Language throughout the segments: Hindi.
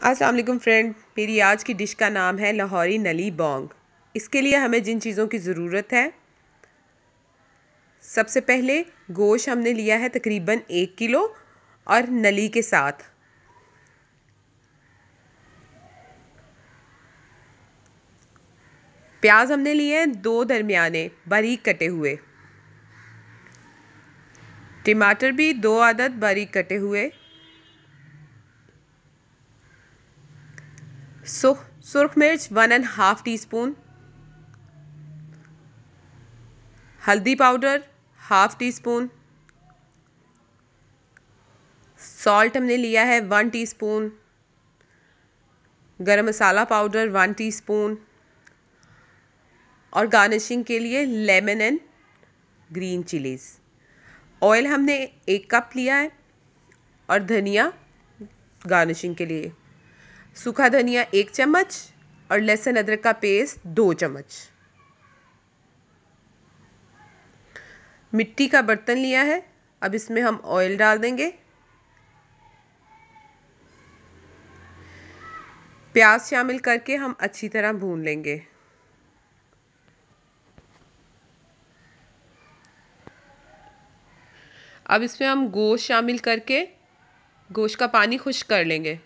अस्सलाम वालेकुम फ्रेंड। मेरी आज की डिश का नाम है लाहौरी नली बोंग। इसके लिए हमें जिन चीज़ों की ज़रूरत है, सबसे पहले गोश्त हमने लिया है तकरीबन एक किलो और नली के साथ। प्याज हमने लिए हैं दो दरमियाने बारीक कटे हुए। टमाटर भी दो आदत बारीक कटे हुए। सुख सुरख मिर्च one and half teaspoon हल्दी powder half teaspoon salt हमने लिया है one teaspoon garam masala powder one teaspoon और गार्निशिंग के लिए lemon and green chillies oil हमने एक कप लिया है और धनिया गार्निशिंग के लिए. सूखा धनिया एक चम्मच और लहसुन अदरक का पेस्ट दो चम्मच। मिट्टी का बर्तन लिया है। अब इसमें हम ऑयल डाल देंगे। प्याज शामिल करके हम अच्छी तरह भून लेंगे। अब इसमें हम गोश्त शामिल करके, गोश्त का पानी खुश कर लेंगे।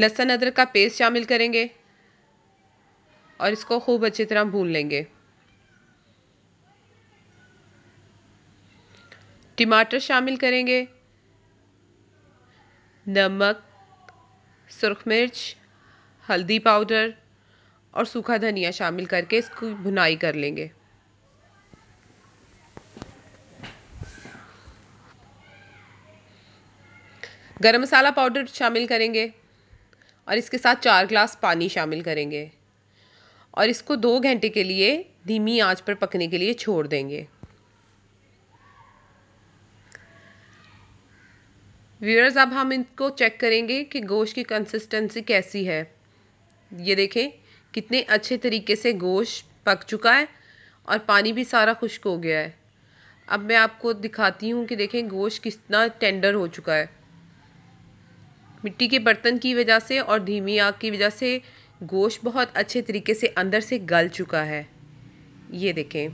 लहसुन अदरक का पेस्ट शामिल करेंगे और इसको खूब अच्छी तरह भून लेंगे। टमाटर शामिल करेंगे, नमक, सुरख मिर्च, हल्दी पाउडर और सूखा धनिया शामिल करके इसको भुनाई कर लेंगे। गरम मसाला पाउडर शामिल करेंगे। और इसके साथ चार ग्लास पानी शामिल करेंगे। और इसको दो घंटे के लिए धीमी आँच पर पकने के लिए छोड़ देंगे। व्यूअर्स, अब हम इनको चेक करेंगे कि गोश्त की कंसिस्टेंसी कैसी है। ये देखें, कितने अच्छे तरीके से गोश्त पक चुका है और पानी भी सारा खुश्क हो गया है। अब मैं आपको दिखाती हूँ कि देखें, गोश्त कितना टेंडर हो चुका है। मिट्टी के बर्तन की वजह से और धीमी आग की वजह से गोश्त बहुत अच्छे तरीके से अंदर से गल चुका है। ये देखें।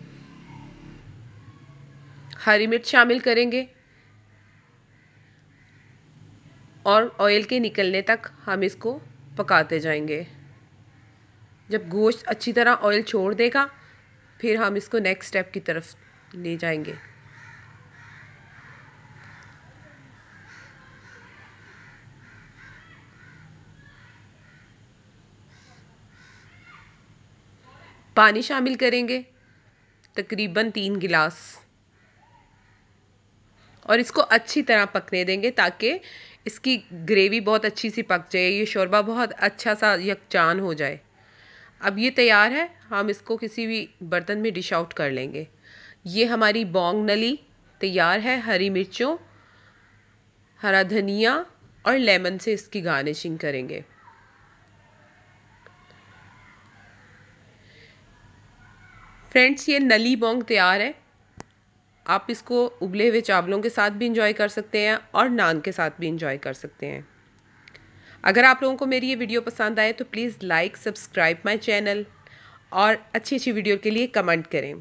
हरी मिर्च शामिल करेंगे। और ऑयल के निकलने तक हम इसको पकाते जाएँगे। जब गोश्त अच्छी तरह ऑयल छोड़ देगा, फिर हम इसको नेक्स्ट स्टेप की तरफ़ ले जाएँगे। पानी शामिल करेंगे। तकरीबन तीन गिलास। और इसको अच्छी तरह पकने देंगे ताकि इसकी ग्रेवी बहुत अच्छी सी पक जाए, ये शोरबा बहुत अच्छा सा यकजान हो जाए। अब ये तैयार है, हम इसको किसी भी बर्तन में डिश आउट कर लेंगे। ये हमारी बोंग नली तैयार है, हरी मिर्चों, हरा धनिया और लेमन से इसकी गार्निशिंग करेंगे। फ्रेंड्स, ये नली बोंग तैयार है। आप इसको उबले हुए चावलों के साथ भी इंजॉय कर सकते हैं और नान के साथ भी इंजॉय कर सकते हैं। अगर आप लोगों को मेरी ये वीडियो पसंद आए तो please like subscribe my channel और अच्छी अच्छी वीडियो के लिए कमेंट करें।